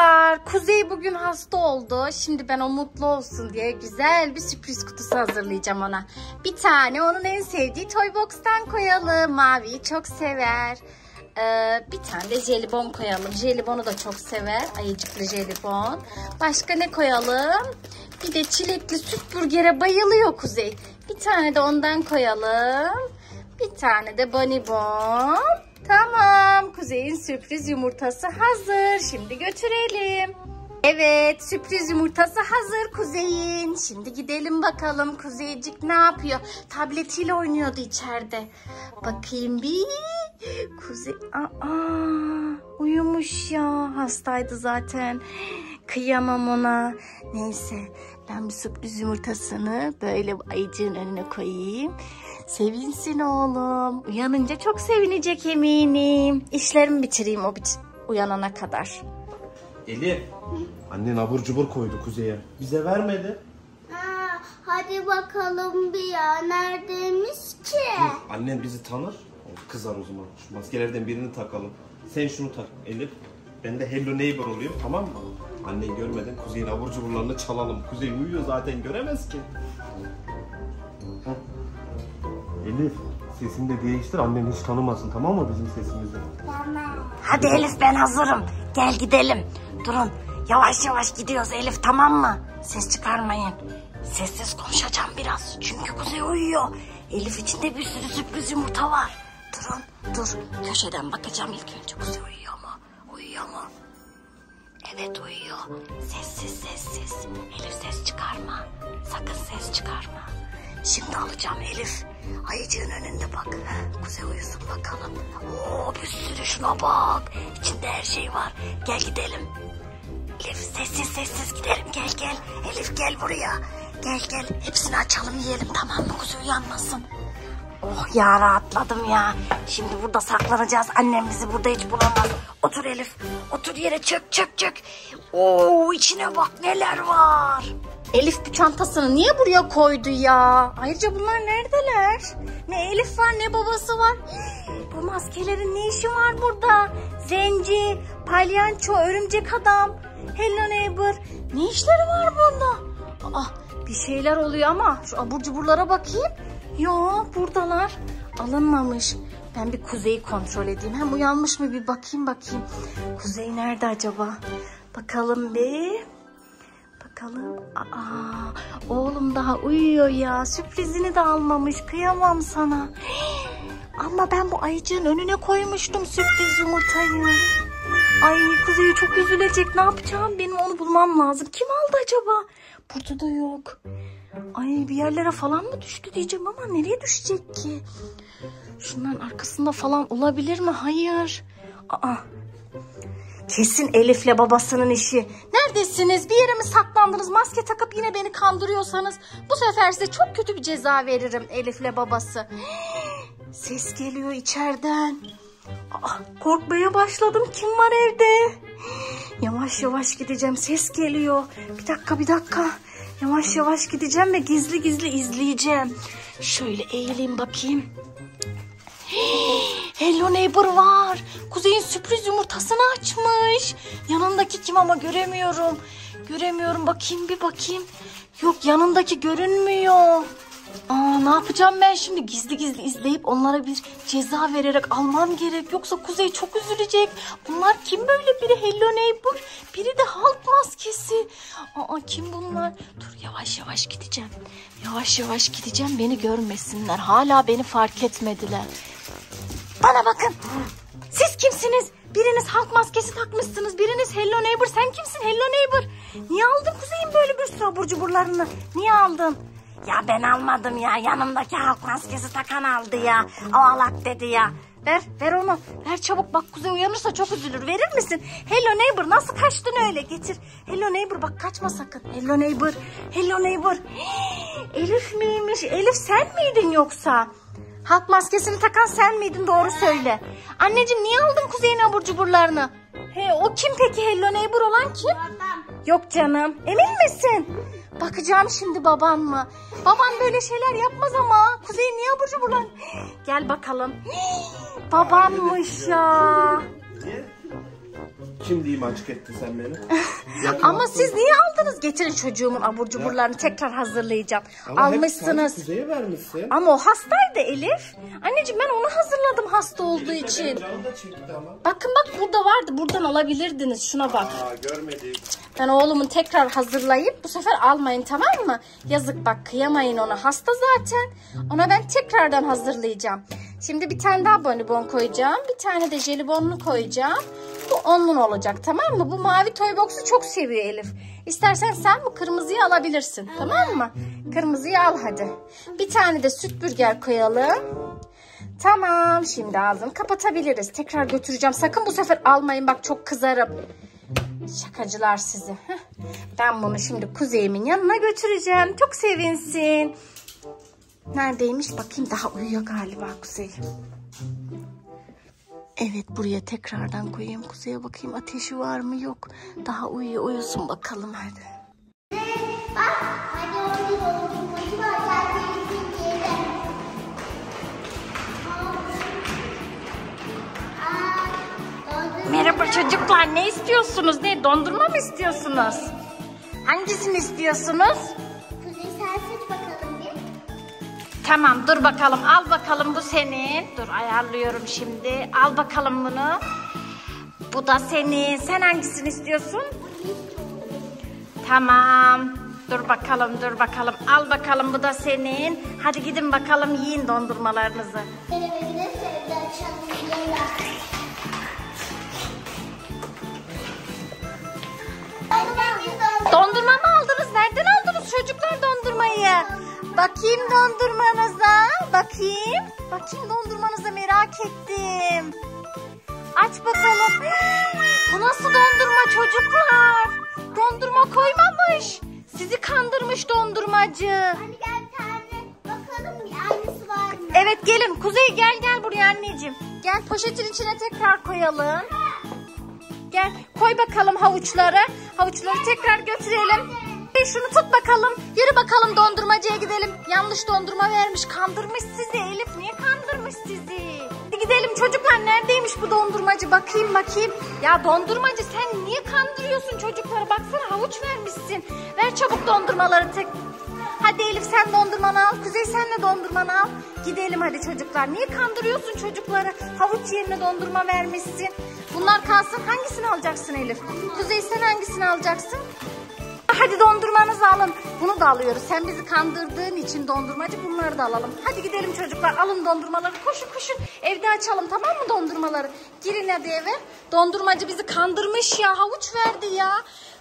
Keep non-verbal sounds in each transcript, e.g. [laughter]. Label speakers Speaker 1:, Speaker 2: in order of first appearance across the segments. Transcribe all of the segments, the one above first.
Speaker 1: Çocuklar Kuzey bugün hasta oldu. Şimdi ben o mutlu olsun diye güzel bir sürpriz kutusu hazırlayacağım ona. Bir tane onun en sevdiği Toy Box'tan koyalım. Maviyi çok sever. Ee, bir tane de jelibon koyalım. Jelibonu da çok sever. Ayıcıklı jelibon. Başka ne koyalım? Bir de çilekli süt burgere bayılıyor Kuzey. Bir tane de ondan koyalım. Bir tane de bonibon. Tamam. Kuzey'in sürpriz yumurtası hazır. Şimdi götürelim. Evet sürpriz yumurtası hazır Kuzey'in. Şimdi gidelim bakalım Kuzeycik ne yapıyor? Tabletiyle oynuyordu içeride. Bakayım bir. Kuzey aa, uyumuş ya. Hastaydı zaten. Kıyamam ona. Neyse ben bir sürpriz yumurtasını böyle ayıcığın önüne koyayım. Sevinsin oğlum. Uyanınca çok sevinecek eminim. İşlerimi bitireyim o bit uyanana kadar.
Speaker 2: Elif. Annen abur cubur koydu kuzeye. Bize vermedi.
Speaker 3: Aa, hadi bakalım bir ya neredeymiş ki?
Speaker 2: Annen bizi tanır. Kızar o zaman. Şu maskelerden birini takalım. Sen şunu tak Elif. Ben de Hello Neighbor olayım tamam mı? Annen görmeden Kuzey'in abur cuburlarını çalalım. Kuzey uyuyor zaten göremez ki. Elif sesini de değiştir annen hiç tanımasın tamam mı bizim sesimizi?
Speaker 3: Tamam.
Speaker 1: Hadi Elif ben hazırım. Gel gidelim. Durun. Yavaş yavaş gidiyoruz Elif tamam mı? Ses çıkarmayın. Sessiz konuşacağım biraz. Çünkü Kuzey uyuyor. Elif içinde bir sürü sürpriz yumurta var. Durun dur. Köşeden bakacağım ilk önce Kuzey uyuyor mu? Uyuyor mu? Evet uyuyor. Sessiz sessiz. Elif ses çıkarma. Sakın ses çıkarma. Şimdi alacağım Elif. Ayıcığın önünde bak. Kuzey uyusun bakalım. Oo bir sürü şuna bak. İçinde her şey var. Gel gidelim. Elif sessiz sessiz gidelim. Gel gel. Elif gel buraya. Gel gel. Hepsini açalım yiyelim tamam mı? Kuzey uyanmasın. Oh ya rahatladım ya. Şimdi burada saklanacağız. Annem bizi burada hiç bulamaz. Otur Elif. Otur yere çök çök çök. Oo içine bak neler var. Elif bu çantasını niye buraya koydu ya? Ayrıca bunlar neredeler? Ne Elif var ne babası var. Bu maskelerin ne işi var burada? Zenci, palyanço, örümcek adam, hello neighbor. Ne işleri var burada? Aa, bir şeyler oluyor ama şu abur cuburlara bakayım. Yo buradalar. Alınmamış. Ben bir Kuzey'i kontrol edeyim. Hem uyanmış mı bir bakayım bakayım. Kuzey nerede acaba? Bakalım bir. Bakalım. Aa, oğlum daha uyuyor ya. Sürprizini de almamış. Kıyamam sana. [gasps] Ama ben bu ayıcığın önüne koymuştum sürpriz yumurtayı. Ay Kuzey çok üzülecek. Ne yapacağım? Benim onu bulmam lazım. Kim aldı acaba? Burada da yok. Ay bir yerlere falan mı düştü diyeceğim ama nereye düşecek ki? Şunların arkasında falan olabilir mi? Hayır. Aa. Kesin Elif'le babasının işi. Neredesiniz? Bir yere mi saklandınız? Maske takıp yine beni kandırıyorsanız bu sefer size çok kötü bir ceza veririm Elif'le babası. [gasps] Ses geliyor içeriden. Aa, korkmaya başladım. Kim var evde? [gasps] Yavaş yavaş gideceğim. Ses geliyor. Bir dakika bir dakika. Yavaş yavaş gideceğim ve gizli gizli izleyeceğim. Şöyle eğileyim bakayım. [gasps] Hello Neighbor var. Kuzey'in sürpriz yumurtasını açmış. Yanındaki kim ama göremiyorum. Göremiyorum bakayım bir bakayım. Yok yanındaki görünmüyor. Aa, ne yapacağım ben şimdi gizli gizli izleyip onlara bir ceza vererek almam gerek. Yoksa Kuzey çok üzülecek. Bunlar kim böyle biri Hello Neighbor biri de Hulk maskesi. Aa, kim bunlar? Dur yavaş yavaş gideceğim. Yavaş yavaş gideceğim beni görmesinler. Hala beni fark etmediler. Bana bakın. Siz kimsiniz? Biriniz halk maskesi takmışsınız. Biriniz Hello Neighbor. Sen kimsin Hello Neighbor? Niye aldın Kuzey'in böyle bir sürü abur cuburlarını? Niye aldın? Ya ben almadım ya. Yanımdaki halk maskesi takan aldı ya. O alak dedi ya. Ver, ver onu. Ver çabuk. Bak Kuzey uyanırsa çok üzülür. Verir misin? Hello Neighbor nasıl kaçtın öyle? Getir. Hello Neighbor bak kaçma sakın. Hello Neighbor. Hello Neighbor. [gasps] Elif miymiş? Elif sen miydin yoksa? Halk maskesini takan sen miydin doğru söyle. Anneciğim niye aldın Kuzey'in abur cuburlarını? He, o kim peki Hello Neighbor olan kim?
Speaker 3: Babam.
Speaker 1: Yok canım. Emin misin? Bakacağım şimdi baban mı? Baban böyle şeyler yapmaz ama. Kuzey niye abur cuburlar? [gasps] Gel bakalım. [gasps] Babanmış ya.
Speaker 2: Kim diyeyim açık etti sen beni? Yakın [laughs]
Speaker 1: Ama siz niye aldınız? Getirin çocuğumun abur cuburlarını tekrar hazırlayacağım.
Speaker 2: Ama hep sen
Speaker 1: Almışsınız.
Speaker 2: Kuzey'e vermişsin.
Speaker 1: Ama o hastaydı Elif. Anneciğim ben onu hazırladım hasta olduğu için.
Speaker 2: benim canım da çekti ama.
Speaker 1: Bakın bak burada vardı. Buradan alabilirdiniz. Şuna bak.
Speaker 2: Aa görmedik.
Speaker 1: Ben oğlumun tekrar hazırlayıp bu sefer almayın tamam mı? Yazık bak kıyamayın ona. Hasta zaten. Ona ben tekrardan hazırlayacağım. Şimdi bir tane daha bonibon koyacağım. Bir tane de jelibonlu koyacağım. Bu onun olacak tamam mı? Bu mavi toy box'u çok seviyor Elif. İstersen sen bu kırmızıyı alabilirsin tamam mı? Kırmızıyı al hadi. Bir tane de süt burger koyalım. Tamam şimdi aldım. Kapatabiliriz. Tekrar götüreceğim. Sakın bu sefer almayın bak çok kızarım. Şakacılar sizi. Ben bunu şimdi kuzeyimin yanına götüreceğim. Çok sevinsin. Neredeymiş? Bakayım daha uyuyor galiba kuzey. Evet buraya tekrardan koyayım. Kuzeye bakayım ateşi var mı yok. Daha uyuyor uyusun bakalım hadi.
Speaker 3: Bak hadi.
Speaker 1: Merhaba çocuklar ne istiyorsunuz? Ne dondurma mı istiyorsunuz? Hangisini istiyorsunuz? Tamam dur bakalım al bakalım bu senin. Dur ayarlıyorum şimdi. Al bakalım bunu. Bu da senin. Sen hangisini istiyorsun? Tamam. Dur bakalım dur bakalım. Al bakalım bu da senin. Hadi gidin bakalım yiyin dondurmalarınızı.
Speaker 3: Benim
Speaker 1: Dondurma mı aldınız? Nereden aldınız çocuklar dondurmayı? Bakayım dondurmanıza. Bakayım. Bakayım dondurmanıza merak ettim. Aç bakalım. [gasps] Bu nasıl dondurma çocuklar? Dondurma koymamış. Sizi kandırmış dondurmacı.
Speaker 3: Hadi gel bir tane bakalım bir aynısı var mı?
Speaker 1: Evet gelin. Kuzey gel gel buraya anneciğim. Gel poşetin içine tekrar koyalım. Gel koy bakalım havuçları. Havuçları tekrar götürelim. E, şunu tut bakalım. Yürü bakalım dondurmacıya gidelim. Yanlış dondurma vermiş. Kandırmış sizi Elif. Niye kandırmış sizi? Hadi gidelim çocuklar. Neredeymiş bu dondurmacı? Bakayım bakayım. Ya dondurmacı sen niye kandırıyorsun çocukları? Baksana havuç vermişsin. Ver çabuk dondurmaları tek. Hadi Elif sen dondurmanı al. Kuzey sen de dondurmanı al. Gidelim hadi çocuklar. Niye kandırıyorsun çocukları? Havuç yerine dondurma vermişsin. Bunlar kalsın. Hangisini alacaksın Elif? Kuzey sen hangisini alacaksın? Hadi dondurmanızı alın. Bunu da alıyoruz. Sen bizi kandırdığın için dondurmacı bunları da alalım. Hadi gidelim çocuklar. Alın dondurmaları. Koşun koşun. Evde açalım tamam mı dondurmaları? Girin hadi eve. Dondurmacı bizi kandırmış ya. Havuç verdi ya.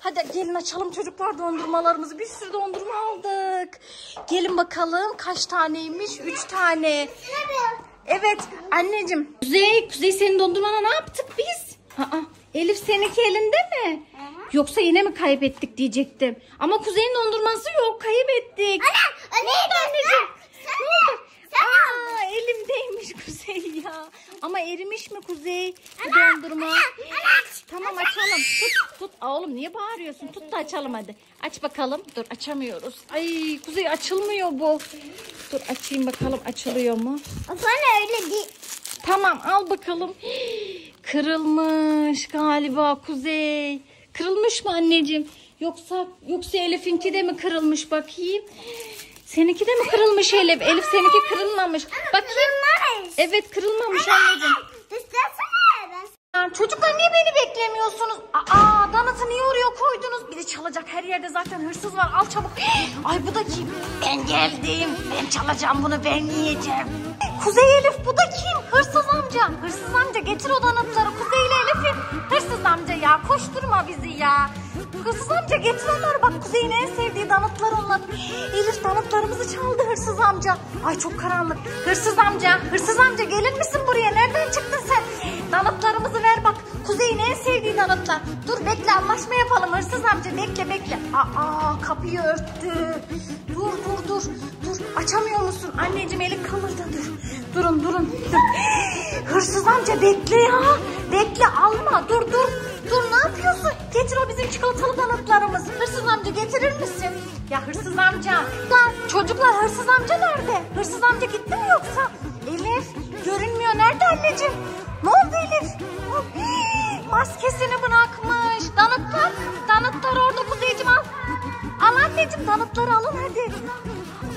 Speaker 1: Hadi gelin açalım çocuklar dondurmalarımızı. Bir sürü dondurma aldık. Gelin bakalım kaç taneymiş? Üç tane. Evet anneciğim. Kuzey, Kuzey senin dondurmana ne yaptık biz? Aa, Elif seninki elinde mi? Yoksa yine mi kaybettik diyecektim. Ama Kuzey'in dondurması yok kaybettik.
Speaker 3: Anne,
Speaker 1: Ne oldu anneciğim?
Speaker 3: Sen
Speaker 1: Ne oldu?
Speaker 3: Sen
Speaker 1: Aa, elimdeymiş Kuzey ya. Ama erimiş mi Kuzey bu dondurma? Tamam açalım. Tut tut. Aa, oğlum niye bağırıyorsun? Tut da açalım hadi. Aç bakalım. Dur açamıyoruz. Ay Kuzey açılmıyor bu. Dur açayım bakalım açılıyor mu?
Speaker 3: Bana öyle değil.
Speaker 1: Tamam al bakalım. [gasps] Kırılmış galiba Kuzey. Kırılmış mı anneciğim? Yoksa yoksa Elif'inki de mi kırılmış bakayım? Seninki de mi kırılmış Elif? Elif seninki kırılmamış. Bakayım. Evet kırılmamış anneciğim. Çocuklar niye beni beklemiyorsunuz? Aa Donat'ı niye oraya koydunuz? Bir de çalacak her yerde zaten hırsız var. Al çabuk. Ay bu da kim? Ben geldim. Ben çalacağım bunu ben yiyeceğim. Kuzey Elif bu da kim? Hırsız amca. Hırsız amca getir o donatları. Kuzey ile Elif'in. Hırsız amca ya koşturma bizi ya. Hırsız amca getir onları. Bak Kuzey'in en sevdiği donatlar onlar. Elif donatlarımızı çaldı hırsız amca. Ay çok karanlık. Hırsız amca. Hırsız amca gelir misin buraya? Nereden çıktın sen? Donatlarımızı ver bak. Kuzey'in en sevdiği donatlar. Dur bekle anlaşma yapalım hırsız amca. Bekle bekle. Aa kapıyı örttü. Dur dur dur. Dur açamıyor musun? Anneciğim elin kımıldı dur. Durun durun. Dur. [gasps] Hırsız amca bekle ya. Bekle alma. Dur dur. Dur ne yapıyorsun? Getir o bizim çikolatalı donatlarımız. Hırsız amca getirir misin? Ya hırsız amca. Lan çocuklar hırsız amca nerede? Hırsız amca gitti mi yoksa? Elif görünmüyor. Nerede anneciğim? Ne oldu Elif? maskesini bırakmış. Danıtlar, danıtlar orada Kuzeyciğim al. Al anneciğim danıtları alın hadi.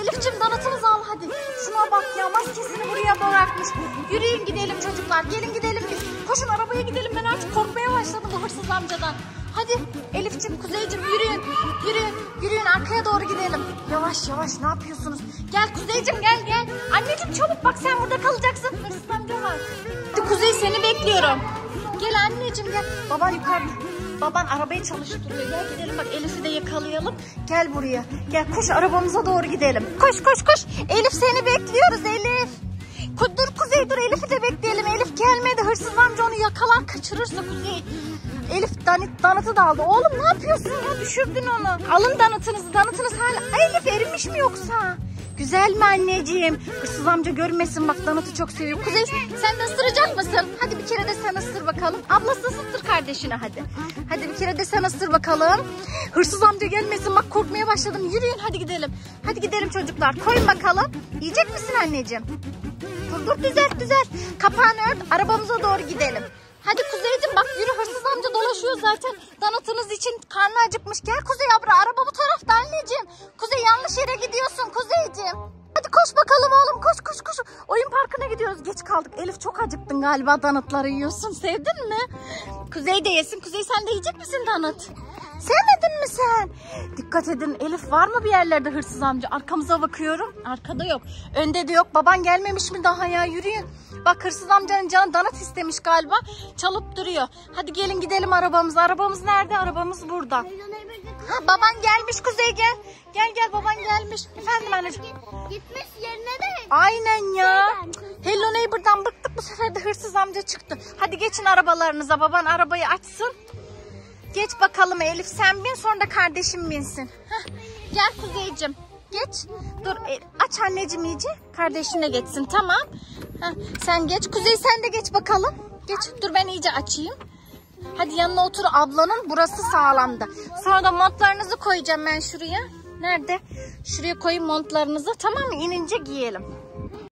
Speaker 1: Elif'ciğim danıtınızı al hadi. Şuna bak ya maskesini buraya bırakmış. Yürüyün gidelim çocuklar. Gelin gidelim biz. Koşun arabaya gidelim. Ben artık korkmaya başladım bu hırsız amcadan. Hadi Elif'ciğim, Kuzeyciğim yürüyün. Yürüyün, yürüyün arkaya doğru gidelim. Yavaş yavaş ne yapıyorsunuz? Gel Kuzeyciğim gel gel. Anneciğim çabuk bak sen burada kalacaksın. Hırsız amca var. Kuzey seni bekliyorum. Gel anneciğim gel. Baban yukarıda. Baban arabayı çalıştırıyor. Gel gidelim bak Elif'i de yakalayalım. Gel buraya. Gel koş arabamıza doğru gidelim. Koş koş koş. Elif seni bekliyoruz Elif. Dur Kuzey dur Elif'i de bekleyelim. Elif gelmedi. Hırsız amca onu yakalar kaçırırsa Kuzey. Elif danıt, danıtı da aldı. Oğlum ne yapıyorsun ya? Düşürdün onu. Alın danıtınızı. Danıtınız hala... Ay Elif erimiş mi yoksa? Güzel mi anneciğim? Hırsız amca görmesin bak danıtı çok seviyor. Kuzey sen de ısıracak mısın? Hadi bir kere de sen ısır bakalım. Ablası ısıtır kardeşine hadi. Hadi bir kere de sen ısır bakalım. Hırsız amca gelmesin bak korkmaya başladım. Yürüyün hadi gidelim. Hadi gidelim çocuklar. Koyun bakalım. Yiyecek misin anneciğim? Dur dur düzelt düzelt. Kapağını ört arabamıza doğru gidelim. Hadi Kuzeyciğim bak yürü zaten. Danıtınız için karnı acıkmış. Gel Kuzey abla araba bu tarafta anneciğim. Kuzey yanlış yere gidiyorsun Kuzeyciğim. Hadi koş bakalım oğlum koş koş koş. Oyun parkına gidiyoruz. Geç kaldık. Elif çok acıktın galiba danıtları yiyorsun. Sevdin mi? Kuzey de yesin. Kuzey sen de yiyecek misin danıt? Sevmedin mi sen? Dikkat edin Elif var mı bir yerlerde hırsız amca? Arkamıza bakıyorum. Arkada yok. Önde de yok. Baban gelmemiş mi daha ya? Yürüyün. Bak hırsız amcanın canı danıt istemiş galiba. Çalıp duruyor. Hadi gelin gidelim arabamıza. Arabamız nerede? Arabamız burada. Ha, baban gelmiş Kuzey gel. Gel gel baban gelmiş. Efendim anneciğim.
Speaker 3: Gitmiş yerine de.
Speaker 1: Aynen ya. Hello Neighbor'dan bıktık bu sefer de hırsız amca çıktı. Hadi geçin arabalarınıza baban arabayı açsın. Geç bakalım Elif sen bin sonra da kardeşim binsin. Heh, gel Kuzeycim geç. Dur e, aç anneciğim iyice kardeşine geçsin tamam. Heh, sen geç Kuzey sen de geç bakalım. Geç dur ben iyice açayım. Hadi yanına otur ablanın burası sağlamdı. Sonra da montlarınızı koyacağım ben şuraya. Nerede? Şuraya koyun montlarınızı tamam mı? İnince giyelim.